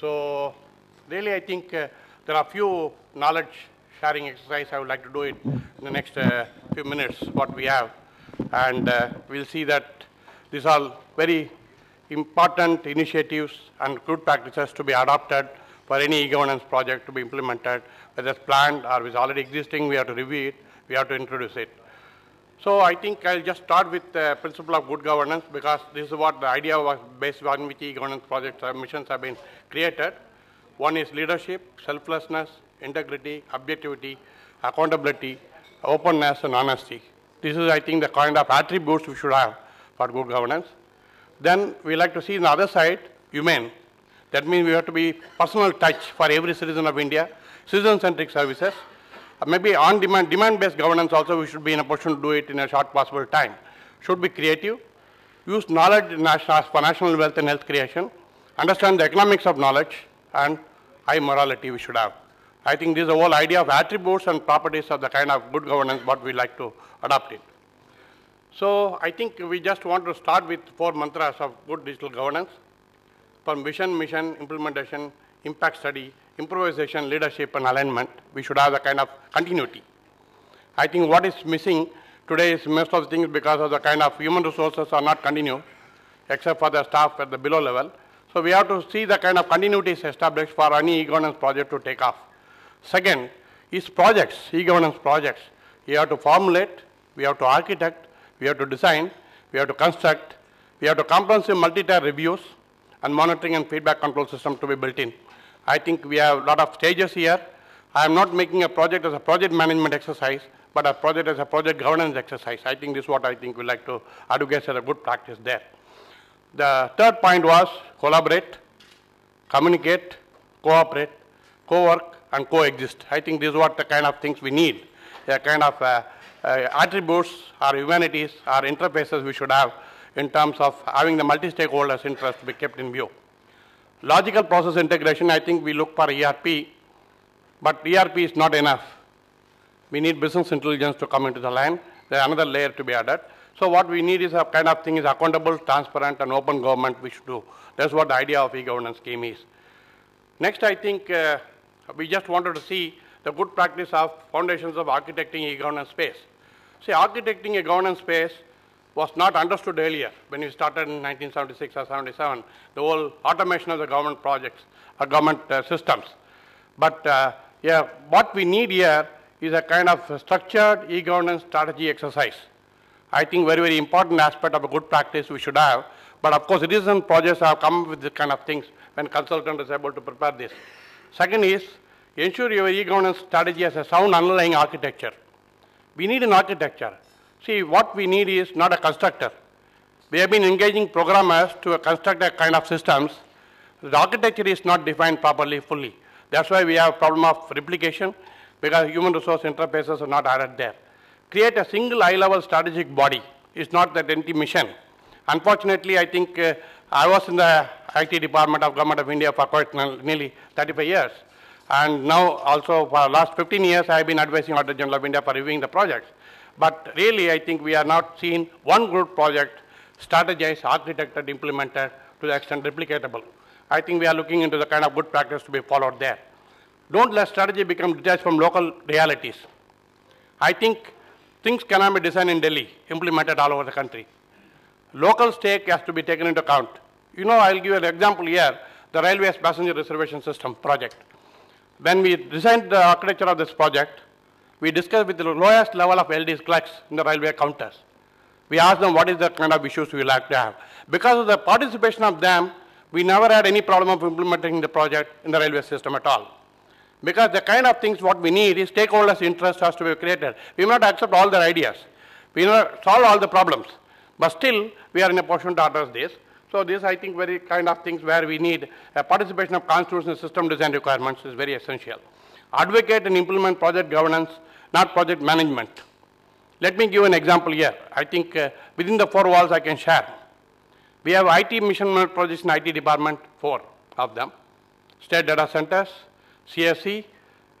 So really, I think uh, there are few knowledge sharing exercise. I would like to do it in the next uh, few minutes, what we have. And uh, we'll see that these are very important initiatives and good practices to be adopted for any e-governance project to be implemented, whether it's planned or is already existing, we have to review it, we have to introduce it. So I think I'll just start with the principle of good governance because this is what the idea was based on which e-governance projects or missions have been created. One is leadership, selflessness, integrity, objectivity, accountability, openness, and honesty. This is, I think, the kind of attributes we should have for good governance. Then we like to see on the other side, humane. That means we have to be personal touch for every citizen of India, citizen-centric services. Uh, maybe on-demand, demand-based governance also we should be in a position to do it in a short possible time. Should be creative, use knowledge for national wealth and health creation, understand the economics of knowledge, and high morality we should have. I think this is the whole idea of attributes and properties of the kind of good governance what we like to adopt it. So I think we just want to start with four mantras of good digital governance from vision, mission, implementation, impact study, improvisation, leadership, and alignment. We should have the kind of continuity. I think what is missing today is most of the things because of the kind of human resources are not continuous, except for the staff at the below level. So we have to see the kind of continuities established for any e-governance project to take off. Second is projects, e-governance projects. We have to formulate, we have to architect, we have to design, we have to construct, we have to comprehensive multi-tier reviews and monitoring and feedback control system to be built in. I think we have a lot of stages here. I am not making a project as a project management exercise, but a project as a project governance exercise. I think this is what I think we like to advocate as a good practice there. The third point was collaborate, communicate, cooperate, co-work, and coexist. I think this is what the kind of things we need, the kind of uh, uh, attributes or humanities or interfaces we should have in terms of having the multi-stakeholders interest be kept in view. Logical process integration, I think we look for ERP, but ERP is not enough. We need business intelligence to come into the line. There is another layer to be added. So what we need is a kind of thing is accountable, transparent, and open government we should do. That's what the idea of e-governance scheme is. Next, I think uh, we just wanted to see the good practice of foundations of architecting e-governance space. See, architecting a governance space was not understood earlier when we started in 1976 or 77, the whole automation of the government projects or government uh, systems. But uh, yeah, what we need here is a kind of structured e-governance strategy exercise. I think very, very important aspect of a good practice we should have. But of course, recent projects have come with this kind of things when consultant is able to prepare this. Second is, ensure your e-governance strategy has a sound underlying architecture. We need an architecture. See, what we need is not a constructor. We have been engaging programmers to construct a kind of systems. The architecture is not defined properly, fully. That's why we have a problem of replication because human resource interfaces are not added there. Create a single high-level strategic body. It's not that empty mission. Unfortunately, I think uh, I was in the IT department of Government of India for quite nearly 35 years. And now also for the last 15 years, I have been advising Auditor General of India for reviewing the projects. But really, I think we are not seeing one good project strategized, architected, implemented to the extent replicatable. I think we are looking into the kind of good practice to be followed there. Don't let strategy become detached from local realities. I think things cannot be designed in Delhi, implemented all over the country. Local stake has to be taken into account. You know, I'll give an example here, the railways passenger reservation system project. When we designed the architecture of this project, we discussed with the lowest level of LDs clerks in the railway counters. We asked them what is the kind of issues we like to have. Because of the participation of them, we never had any problem of implementing the project in the railway system at all. Because the kind of things what we need is stakeholders' interest has to be created. We may not accept all their ideas. We may not solve all the problems. But still, we are in a position to address this. So this, I think, very kind of things where we need a participation of constitutional system design requirements is very essential. Advocate and implement project governance, not project management. Let me give an example here. I think uh, within the four walls I can share. We have IT mission projects in IT department, four of them. State data centers, CSC,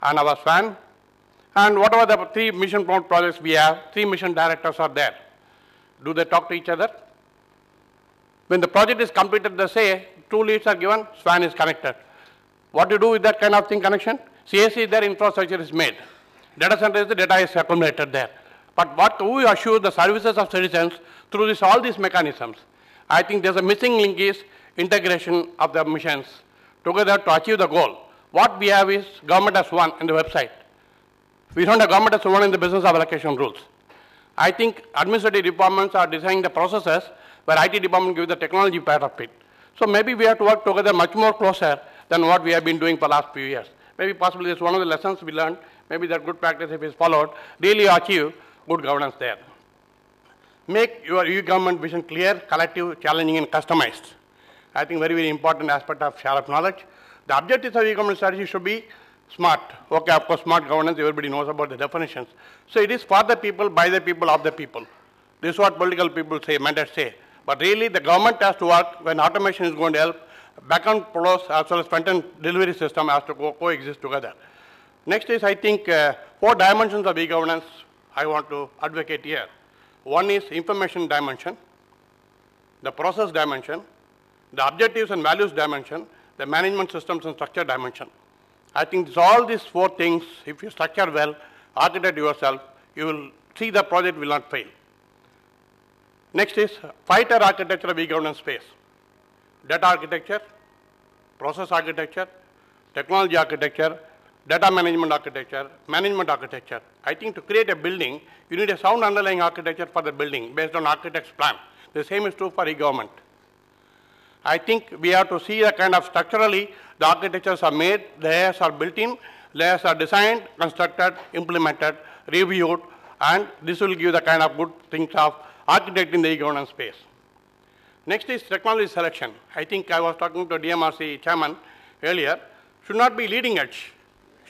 and our SWAN. And whatever the three mission projects we have, three mission directors are there. Do they talk to each other? When the project is completed, they say two leads are given, SWAN is connected. What do you do with that kind of thing connection? CAC their infrastructure is made. Data center is the data is accumulated there. But what we assure the services of citizens through this, all these mechanisms. I think there's a missing link is integration of the missions together to achieve the goal. What we have is government as one in the website. We don't have government as one in the business of allocation rules. I think administrative departments are designing the processes where IT department gives the technology part of it. So maybe we have to work together much more closer than what we have been doing for the last few years. Maybe possibly it's one of the lessons we learned. Maybe that good practice if is followed, really achieve good governance there. Make your e-government vision clear, collective, challenging, and customized. I think very, very important aspect of share of knowledge. The objectives of e-government strategy should be smart. Okay, of course, smart governance, everybody knows about the definitions. So it is for the people, by the people, of the people. This is what political people say, mandates say. But really, the government has to work when automation is going to help. Backend flows as well as front-end delivery system has to co- coexist together. Next is, I think, uh, four dimensions of e-governance I want to advocate here. One is information dimension, the process dimension, the objectives and values dimension, the management systems and structure dimension. I think all these four things, if you structure well, architect yourself, you will see the project will not fail. Next is fighter architecture of e-governance space. Data architecture, process architecture, technology architecture, data management architecture, management architecture. I think to create a building, you need a sound underlying architecture for the building based on architect's plan. The same is true for e-government. I think we have to see the kind of structurally the architectures are made, layers are built in, layers are designed, constructed, implemented, reviewed, and this will give the kind of good things of architecting the e-governance space. Next is technology selection. I think I was talking to DMRC chairman earlier, should not be leading edge,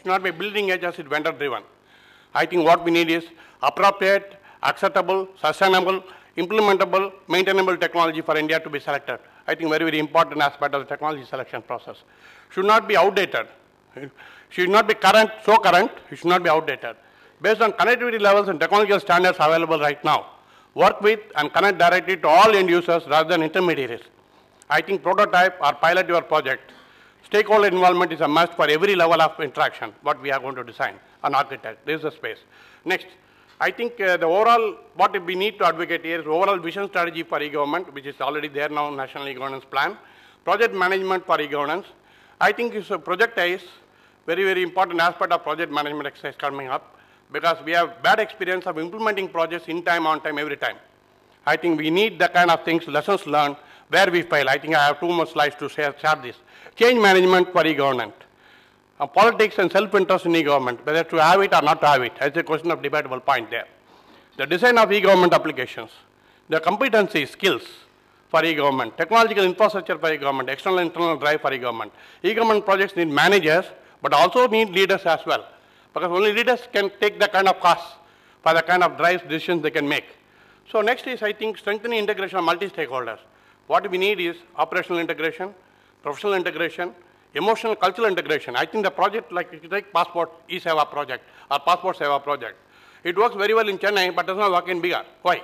should not be building as it vendor driven. I think what we need is appropriate, acceptable, sustainable, implementable, maintainable technology for India to be selected. I think very, very important aspect of the technology selection process. Should not be outdated. Should not be current, so current, it should not be outdated. Based on connectivity levels and technological standards available right now, work with and connect directly to all end users rather than intermediaries. I think prototype or pilot your project. Stakeholder involvement is a must for every level of interaction, what we are going to design, an architect. This is the space. Next, I think uh, the overall, what we need to advocate here is overall vision strategy for e-government, which is already there now, National E-Governance Plan. Project management for e-governance. I think it's a project is very, very important aspect of project management exercise coming up because we have bad experience of implementing projects in time, on time, every time. I think we need the kind of things, lessons learned, where we fail. I think I have two more slides to share, share this. Change management for e-government. Uh, politics and self-interest in e-government, whether to have it or not to have it, that's a question of debatable point there. The design of e-government applications, the competency, skills for e-government, technological infrastructure for e-government, external and internal drive for e-government. E-government projects need managers, but also need leaders as well, because only leaders can take the kind of costs for the kind of drives, decisions they can make. So next is, I think, strengthening integration of multi-stakeholders. What we need is operational integration, professional integration, emotional cultural integration. I think the project, like if passport e-Seva project or passport Seva project, it works very well in Chennai, but does not work in Bihar. Why?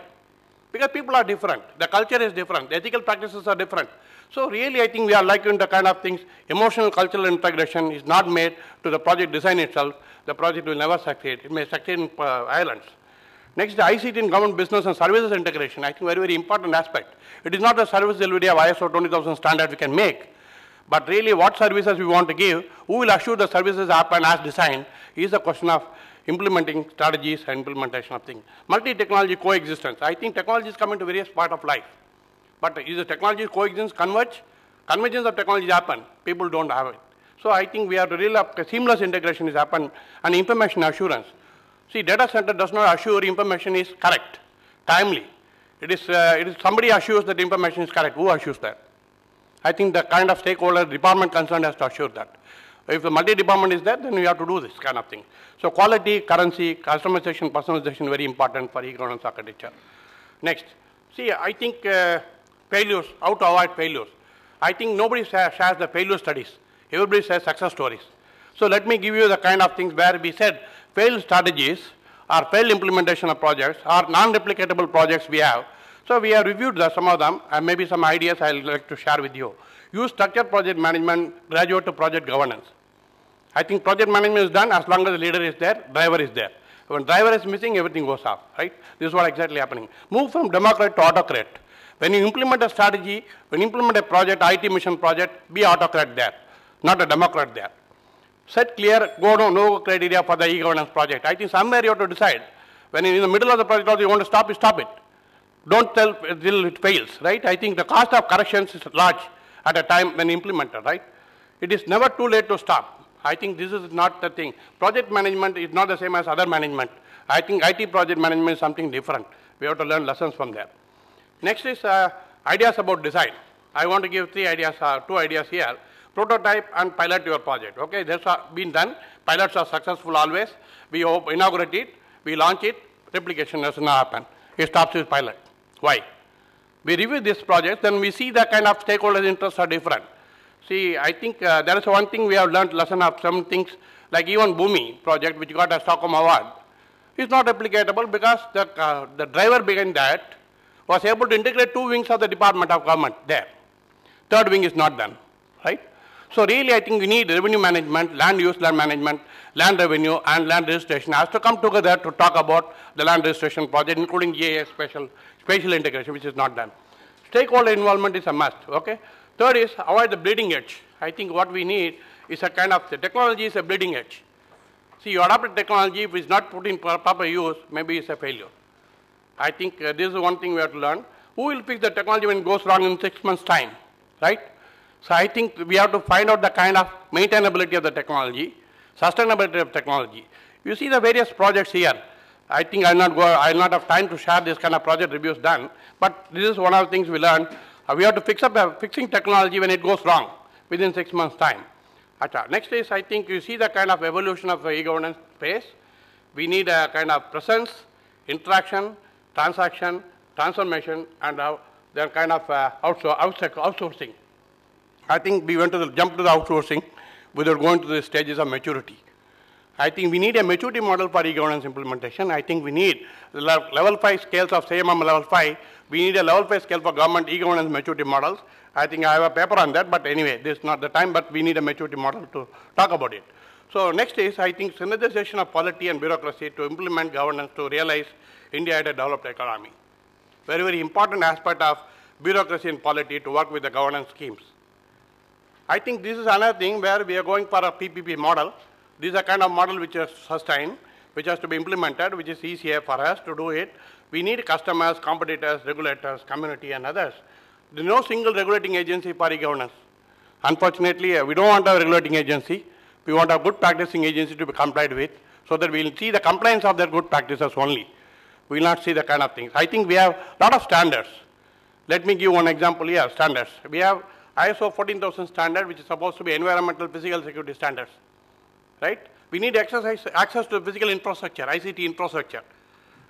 Because people are different. The culture is different. The ethical practices are different. So really, I think we are liking the kind of things, emotional cultural integration is not made to the project design itself. The project will never succeed. It may succeed in uh, islands. Next, the ICT in government business and services integration. I think very, very important aspect. It is not a service delivery of ISO 20000 standard we can make, but really what services we want to give, who will assure the services happen as designed, is a question of implementing strategies and implementation of things. Multi-technology coexistence. I think technology is coming to various part of life. But is the technology coexistence converge? Convergence of technology happen. People don't have it. So I think we have to really have seamless integration is happen and information assurance. See, data center does not assure information is correct, timely. It is, uh, it is somebody assures that information is correct. Who assures that? I think the kind of stakeholder department concerned has to assure that. If the multi-department is there, then we have to do this kind of thing. So quality, currency, customization, personalization, very important for e-governance architecture. Next, see, I think uh, failures, how to avoid failures. I think nobody shares the failure studies. Everybody says success stories. So let me give you the kind of things where we said failed strategies or failed implementation of projects or non-replicatable projects we have. So we have reviewed the, some of them and maybe some ideas I would like to share with you. Use structured project management, graduate to project governance. I think project management is done as long as the leader is there, driver is there. When driver is missing, everything goes off, right? This is what exactly happening. Move from democrat to autocrat. When you implement a strategy, when you implement a project, IT mission project, be autocrat there, not a democrat there. Set clear, go no, no criteria for the e-governance project. I think somewhere you have to decide. When in the middle of the project you want to stop stop it. Don't tell till it fails, right? I think the cost of corrections is large at a time when implemented, right? It is never too late to stop. I think this is not the thing. Project management is not the same as other management. I think IT project management is something different. We have to learn lessons from there. Next is uh, ideas about design. I want to give three ideas, uh, two ideas here. Prototype and pilot your project. Okay, that's been done. Pilots are successful always. We inaugurate it, we launch it, replication does not happen. It stops with pilot. Why? We review this project, then we see the kind of stakeholders' interests are different. See, I think uh, there is one thing we have learned lesson of some things, like even Bhoomi project, which got a Stockholm Award, is not replicatable because the, uh, the driver behind that was able to integrate two wings of the Department of Government there. Third wing is not done, right? So really, I think we need revenue management, land use, land management, land revenue, and land registration has to come together to talk about the land registration project, including GIS special, spatial integration, which is not done. Stakeholder involvement is a must, okay? Third is avoid the bleeding edge. I think what we need is a kind of, the technology is a bleeding edge. See, you adopt a technology, if it's not put in proper use, maybe it's a failure. I think uh, this is one thing we have to learn. Who will fix the technology when it goes wrong in six months' time, right? So I think we have to find out the kind of maintainability of the technology, sustainability of technology. You see the various projects here. I think I'll not go, I'll not have time to share this kind of project reviews done, but this is one of the things we learned. Uh, we have to fix up a fixing technology when it goes wrong within six months' time. Achha. Next is, I think you see the kind of evolution of the e-governance space. We need a kind of presence, interaction, transaction, transformation, and uh, are kind of uh, outsourcing. I think we went to the, jump to the outsourcing without going to the stages of maturity. I think we need a maturity model for e-governance implementation. I think we need level 5 scales of CMM level 5 we need a level 5 scale for government e-governance maturity models. I think I have a paper on that, but anyway, this is not the time, but we need a maturity model to talk about it. So next is, I think, synergization of polity and bureaucracy to implement governance to realize India had a developed economy. Very, very important aspect of bureaucracy and polity to work with the governance schemes. I think this is another thing where we are going for a PPP model. This is a kind of model which is sustained, which has to be implemented, which is easier for us to do it we need customers, competitors, regulators, community, and others. There is no single regulating agency for e-governance. Unfortunately, uh, we don't want a regulating agency. We want a good practicing agency to be complied with so that we will see the compliance of their good practices only. We will not see the kind of things. I think we have a lot of standards. Let me give one example here, standards. We have ISO 14000 standard, which is supposed to be environmental physical security standards, right? We need access, access to physical infrastructure, ICT infrastructure.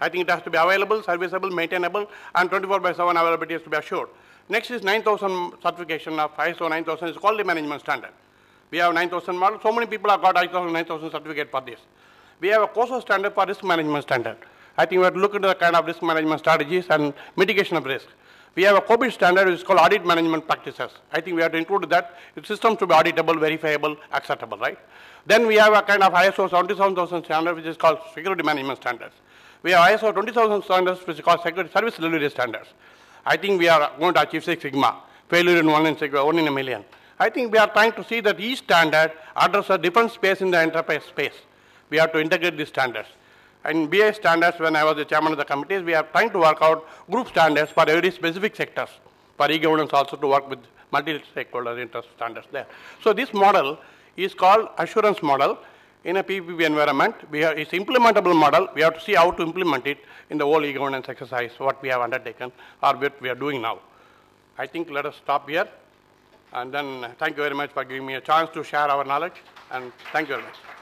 I think it has to be available, serviceable, maintainable, and 24 by 7 availability has to be assured. Next is 9000 certification of ISO 9000 is quality management standard. We have 9000 model. So many people have got ISO 9000 certificate for this. We have a COSO standard for risk management standard. I think we have to look into the kind of risk management strategies and mitigation of risk. We have a COBIT standard which is called audit management practices. I think we have to include that. The systems to be auditable, verifiable, acceptable, right? Then we have a kind of ISO 27000 standard which is called security management standards. We have ISO 20000 standards, which is called security service delivery standards. I think we are going to achieve Six Sigma, failure in one in, one in a million. I think we are trying to see that each standard addresses a different space in the enterprise space. We have to integrate these standards. In BI standards, when I was the chairman of the committees, we are trying to work out group standards for every specific sectors. For e-governance also to work with multi-stakeholder interest standards there. So this model is called assurance model in a PPP environment, we have, it's implementable model. We have to see how to implement it in the whole e-governance exercise, what we have undertaken or what we are doing now. I think let us stop here. And then thank you very much for giving me a chance to share our knowledge. And thank you very much.